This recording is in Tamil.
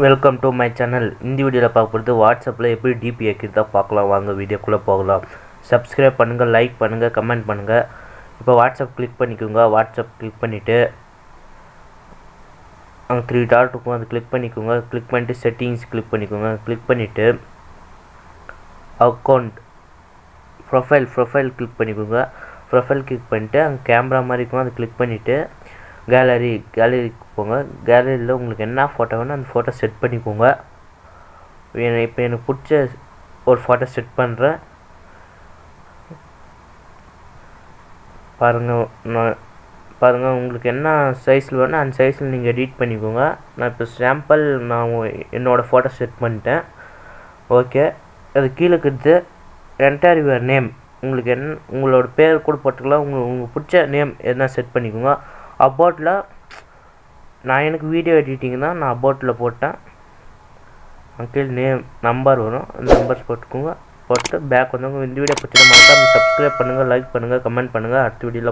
வெல்கம் டு மை சேனல் இந்த வீடியோவில் பார்க்க போகிறது வாட்ஸ்அப்பில் எப்படி டிபி ஏக்கிறதா பார்க்கலாம். வாங்க வீடியோக்குள்ளே போகலாம். சப்ஸ்கிரைப் பண்ணுங்கள் லைக் பண்ணுங்கள் கமெண்ட் பண்ணுங்கள் இப்போ வாட்ஸ்அப் கிளிக் பண்ணிக்கோங்க. வாட்ஸ்அப் கிளிக் பண்ணிவிட்டு அங்கே த்ரீ டாட் இருக்கும் அது கிளிக் பண்ணிக்கோங்க. கிளிக் பண்ணிட்டு செட்டிங்ஸ் கிளிக் பண்ணிக்கோங்க. கிளிக் பண்ணிவிட்டு அக்கௌண்ட் ப்ரொஃபைல் ப்ரொஃபைல் கிளிக் பண்ணிக்கோங்க. ப்ரொஃபைல் கிளிக் பண்ணிவிட்டு அங்கே கேமரா மாதிரி இருக்கும். அதை கிளிக் பண்ணிவிட்டு கேலரி கேலரிக்கு போங்க. கேலரியில் உங்களுக்கு என்ன ஃபோட்டோ வேணும் அந்த ஃபோட்டோ செட் பண்ணிக்கோங்க. என- இப்போ எனக்கு பிடிச்ச ஒரு ஃபோட்டோ செட் பண்ணுறேன் பாருங்கள் நான் பாருங்கள் உங்களுக்கு என்ன சைஸில் வேணும் அந்த சைஸில் நீங்கள் எடிட் பண்ணிக்கோங்க. நான் இப்போ சாம்பிள் நான் என்னோடய ஃபோட்டோ செட் பண்ணிட்டேன். ஓகே அது கீழே இருக்கிறது என்டர் யுவர் நேம் உங்களுக்கு என்ன உங்களோட பேர் கூட போட்டுக்கலாம். உங்களுக்கு உங்களுக்கு பிடிச்ச நேம் எதுனா செட் பண்ணிக்கோங்க. அபவுட்டில் நான் எனக்கு வீடியோ எடிட்டிங் தான் நான் அபவுட்டில் போட்டேன். கீழே நேம் நம்பர் வரும். அந்த நம்பர்ஸ் போட்டுக்கோங்க. போட்டு பேக் வந்தவங்க இந்த வீடியோ பற்றி மாட்டேன் சப்ஸ்கிரைப் பண்ணுங்கள் லைக் பண்ணுங்கள் கமெண்ட் பண்ணுங்கள் அடுத்த வீடியோவில்